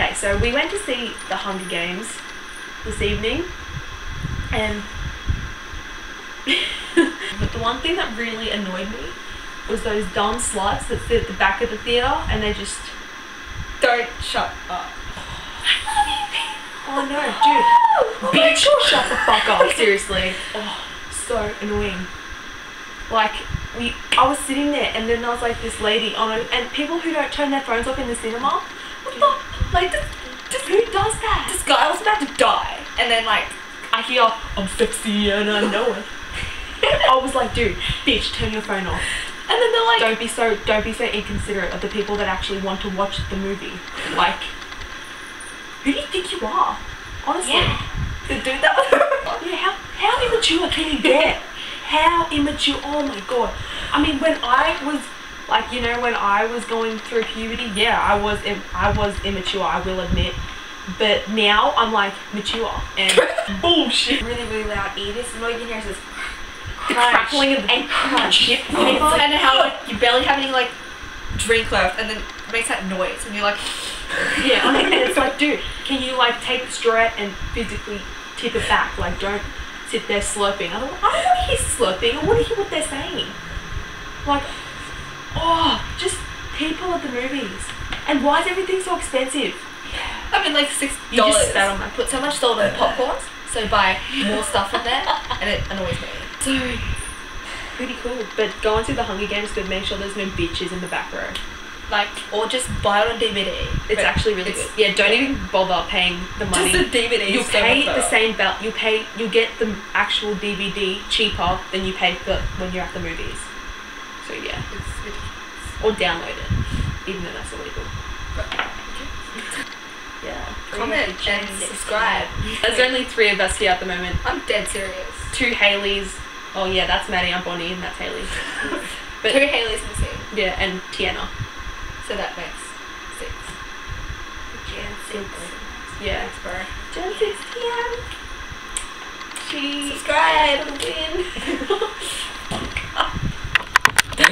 Okay, so we went to see the Hunger Games this evening, and but the one thing that really annoyed me was those dumb sluts that sit at the back of the theater and they just Don't shut up. oh no, dude, bitch, shut the fuck up, seriously. Oh, so annoying. Like we, I was sitting there and then there was like this lady on it, and people who don't turn their phones off in the cinema. What the like? Just, just who does that? This guy was about to die, and then like I hear I'm sexy and I know it. I was like, dude, bitch, turn your phone off. and then they're like Don't be so don't be so inconsiderate of the people that actually want to watch the movie. Like, who do you think you are? Honestly. Yeah. the dude that was Yeah, how, how immature can you get? How immature? Oh my god. I mean, when I was like, you know, when I was going through puberty, yeah, I was im- I was immature. I will admit. But now I'm like mature and bullshit. really really loud eaters, and all you can hear is this crackling the and crunch. chip And it's of how like you barely have any like drink left, and then it makes that noise, and you're like, Yeah, I mean, and it's like, dude, can you like take the straw and physically tip it back? Like, don't sit there slurping. I don't, I don't want to hear slurping. I want to hear what they're saying. Like, oh, just people at the movies. And why is everything so expensive? I mean like six You just dollars. spat on my- Put so much salt on popcorns, so buy more stuff in there, and it annoys me. So pretty cool. But go and see the Hunger Games, but make sure there's no bitches in the back row. Like, or just buy it on DVD. It's But actually really it's- good. Yeah, don't even bother paying the money. Just the DVD. You'll so pay the same belt. You pay. You get the actual DVD cheaper than you pay for when you're at the movies. So yeah, It's ridiculous. or download it, even though that's illegal. Yeah. Comment and subscribe. There's only three of us here at the moment. I'm dead serious. Two Haleys. Oh yeah, that's Maddie. I'm Bonnie, and that's Haley. But- Two Haley's missing, Yeah, and Tiana. so that makes six. Jan Six. Yeah. Thanks, bro. Jan six Tiana. She Subscribe. win.